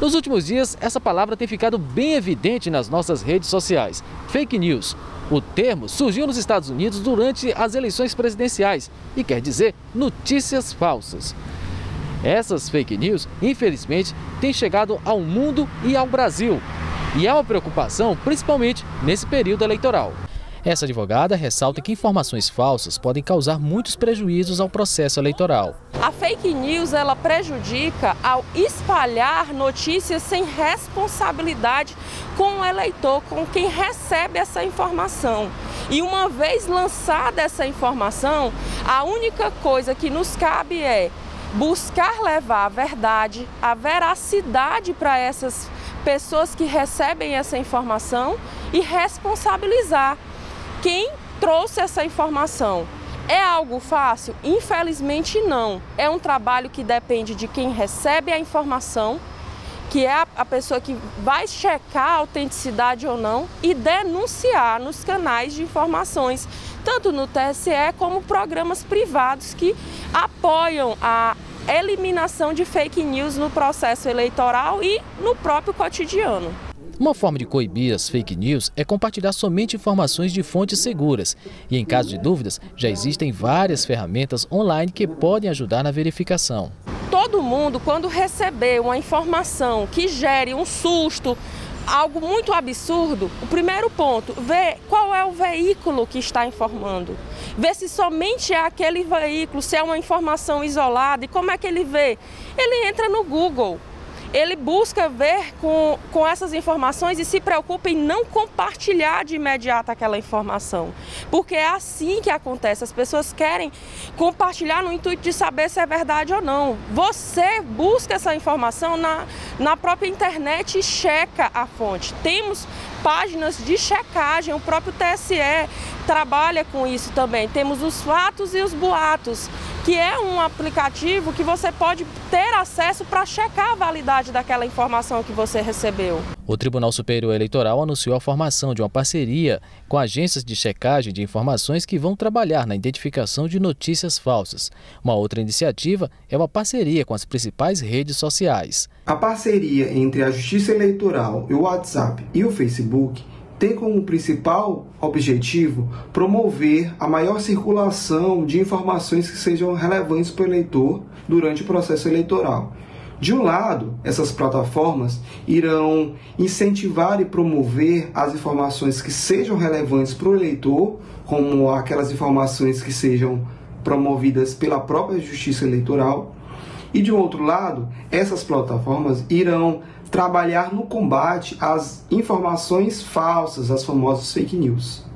Nos últimos dias, essa palavra tem ficado bem evidente nas nossas redes sociais. Fake news. O termo surgiu nos Estados Unidos durante as eleições presidenciais e quer dizer notícias falsas. Essas fake news, infelizmente, têm chegado ao mundo e ao Brasil. E é uma preocupação, principalmente nesse período eleitoral. Essa advogada ressalta que informações falsas podem causar muitos prejuízos ao processo eleitoral. A fake news ela prejudica ao espalhar notícias sem responsabilidade com o eleitor, com quem recebe essa informação. E uma vez lançada essa informação, a única coisa que nos cabe é buscar levar a verdade, a veracidade para essas pessoas que recebem essa informação e responsabilizar quem trouxe essa informação. É algo fácil? Infelizmente não. É um trabalho que depende de quem recebe a informação, que é a pessoa que vai checar a autenticidade ou não e denunciar nos canais de informações, tanto no TSE como programas privados que apoiam a eliminação de fake news no processo eleitoral e no próprio cotidiano. Uma forma de coibir as fake news é compartilhar somente informações de fontes seguras. E em caso de dúvidas, já existem várias ferramentas online que podem ajudar na verificação. Todo mundo, quando receber uma informação que gere um susto, algo muito absurdo, o primeiro ponto, ver qual é o veículo que está informando. Ver se somente é aquele veículo, se é uma informação isolada e como é que ele vê. Ele entra no Google ele busca ver com, com essas informações e se preocupa em não compartilhar de imediato aquela informação. Porque é assim que acontece. As pessoas querem compartilhar no intuito de saber se é verdade ou não. Você busca essa informação na, na própria internet e checa a fonte. Temos páginas de checagem, o próprio TSE trabalha com isso também. Temos os fatos e os boatos que é um aplicativo que você pode ter acesso para checar a validade daquela informação que você recebeu. O Tribunal Superior Eleitoral anunciou a formação de uma parceria com agências de checagem de informações que vão trabalhar na identificação de notícias falsas. Uma outra iniciativa é uma parceria com as principais redes sociais. A parceria entre a Justiça Eleitoral, o WhatsApp e o Facebook tem como principal objetivo promover a maior circulação de informações que sejam relevantes para o eleitor durante o processo eleitoral. De um lado, essas plataformas irão incentivar e promover as informações que sejam relevantes para o eleitor, como aquelas informações que sejam promovidas pela própria Justiça Eleitoral. E de outro lado, essas plataformas irão trabalhar no combate às informações falsas, as famosas fake news.